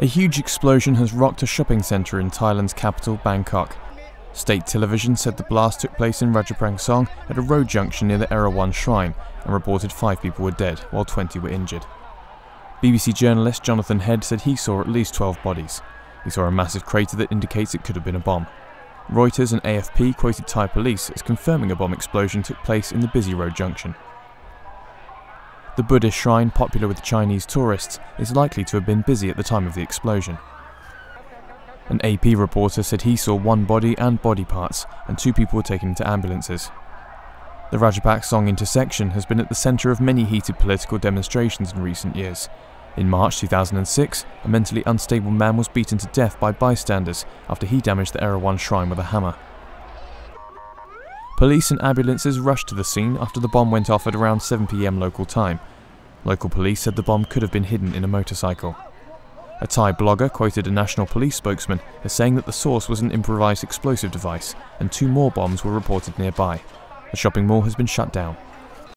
A huge explosion has rocked a shopping centre in Thailand's capital, Bangkok. State television said the blast took place in Ratchaprasong at a road junction near the Erawan Shrine and reported five people were dead, while 20 were injured. BBC journalist Jonathan Head said he saw at least 12 bodies. He saw a massive crater that indicates it could have been a bomb. Reuters and AFP quoted Thai police as confirming a bomb explosion took place in the busy road junction. The Buddhist shrine, popular with Chinese tourists, is likely to have been busy at the time of the explosion. An AP reporter said he saw one body and body parts, and two people were taken into ambulances. The Ratchaprasong intersection has been at the centre of many heated political demonstrations in recent years. In March 2006, a mentally unstable man was beaten to death by bystanders after he damaged the Erawan shrine with a hammer. Police and ambulances rushed to the scene after the bomb went off at around 7pm local time. Local police said the bomb could have been hidden in a motorcycle. A Thai blogger quoted a national police spokesman as saying that the source was an improvised explosive device, and two more bombs were reported nearby. The shopping mall has been shut down.